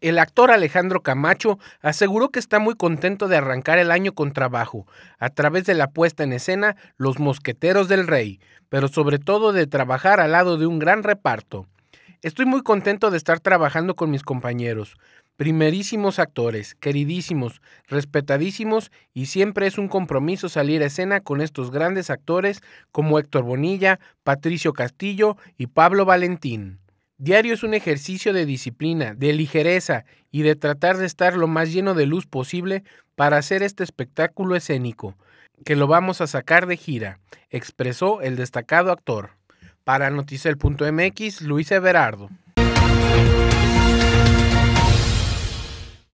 El actor Alejandro Camacho aseguró que está muy contento de arrancar el año con trabajo, a través de la puesta en escena Los Mosqueteros del Rey, pero sobre todo de trabajar al lado de un gran reparto. Estoy muy contento de estar trabajando con mis compañeros, primerísimos actores, queridísimos, respetadísimos y siempre es un compromiso salir a escena con estos grandes actores como Héctor Bonilla, Patricio Castillo y Pablo Valentín. Diario es un ejercicio de disciplina, de ligereza y de tratar de estar lo más lleno de luz posible para hacer este espectáculo escénico, que lo vamos a sacar de gira, expresó el destacado actor. Para Noticel.mx, Luis Everardo.